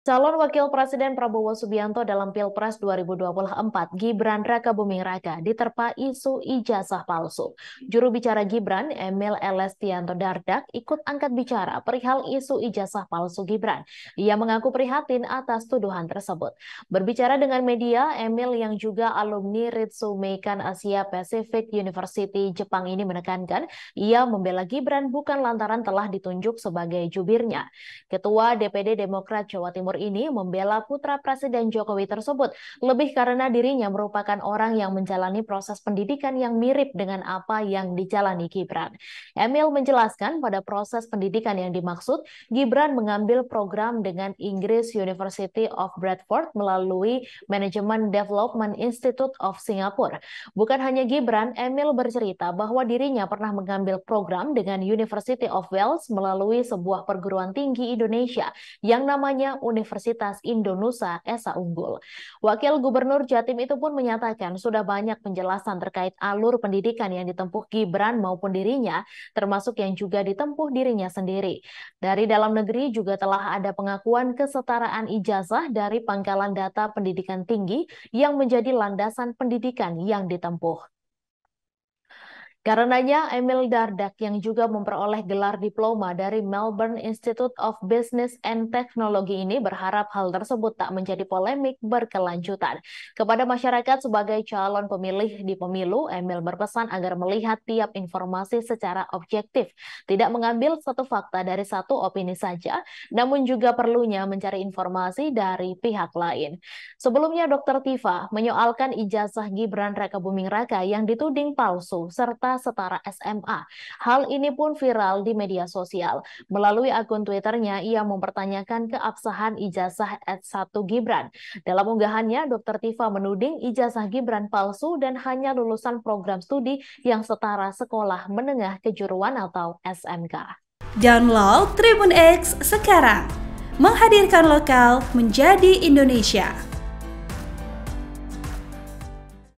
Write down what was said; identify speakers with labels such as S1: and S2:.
S1: Calon Wakil Presiden Prabowo Subianto dalam Pilpres 2024, Gibran Raka Buming Raka, diterpa isu ijazah palsu. Juru bicara Gibran, Emil Elestianto Dardak, ikut angkat bicara perihal isu ijazah palsu Gibran. Ia mengaku prihatin atas tuduhan tersebut. Berbicara dengan media, Emil yang juga alumni Ritsumeikan Asia Pacific University Jepang ini menekankan, ia membela Gibran bukan lantaran telah ditunjuk sebagai jubirnya. Ketua DPD Demokrat Jawa Timur Timur ini membela putra Presiden Jokowi tersebut, lebih karena dirinya merupakan orang yang menjalani proses pendidikan yang mirip dengan apa yang dijalani Gibran. Emil menjelaskan pada proses pendidikan yang dimaksud, Gibran mengambil program dengan Inggris University of Bradford melalui Management Development Institute of Singapore. Bukan hanya Gibran, Emil bercerita bahwa dirinya pernah mengambil program dengan University of Wales melalui sebuah perguruan tinggi Indonesia yang namanya Universitas Universitas Indonesia Esa Unggul. Wakil Gubernur Jatim itu pun menyatakan sudah banyak penjelasan terkait alur pendidikan yang ditempuh Gibran maupun dirinya, termasuk yang juga ditempuh dirinya sendiri. Dari dalam negeri juga telah ada pengakuan kesetaraan ijazah dari pangkalan data pendidikan tinggi yang menjadi landasan pendidikan yang ditempuh. Karenanya, Emil Dardak yang juga memperoleh gelar diploma dari Melbourne Institute of Business and Technology ini berharap hal tersebut tak menjadi polemik berkelanjutan. Kepada masyarakat sebagai calon pemilih di pemilu, Emil berpesan agar melihat tiap informasi secara objektif, tidak mengambil satu fakta dari satu opini saja, namun juga perlunya mencari informasi dari pihak lain. Sebelumnya, Dr. Tifa menyoalkan ijazah Gibran Raka Buming Raka yang dituding palsu serta setara SMA. Hal ini pun viral di media sosial. Melalui akun Twitternya, ia mempertanyakan keabsahan ijazah S1 Gibran. Dalam unggahannya, Dr. Tifa menuding ijazah Gibran palsu dan hanya lulusan program studi yang setara sekolah menengah kejuruan atau SMK.
S2: Download Tribun X sekarang, menghadirkan lokal menjadi Indonesia.